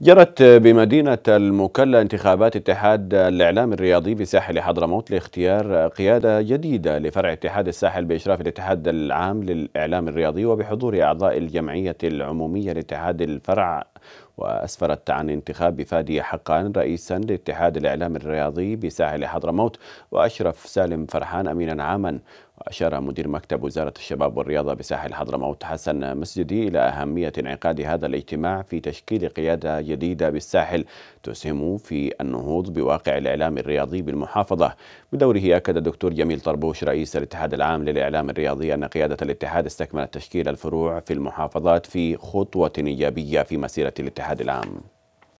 جرت بمدينة المكلا انتخابات اتحاد الإعلام الرياضي بساحل حضرموت لاختيار قيادة جديدة لفرع اتحاد الساحل بإشراف الاتحاد العام للإعلام الرياضي وبحضور أعضاء الجمعية العمومية لاتحاد الفرع وأسفرت عن انتخاب فادي حقان رئيسا لاتحاد الإعلام الرياضي بساحل حضرموت وأشرف سالم فرحان أمينا عاما. وأشار مدير مكتب وزارة الشباب والرياضة بساحل حضرموت حسن مسجدي إلى أهمية انعقاد هذا الاجتماع في تشكيل قيادة جديدة بالساحل تسهم في النهوض بواقع الإعلام الرياضي بالمحافظة. بدوره أكد الدكتور جميل طربوش رئيس الاتحاد العام للإعلام الرياضي أن قيادة الاتحاد استكملت تشكيل الفروع في المحافظات في خطوة إيجابية في مسيرة الاتحاد العام.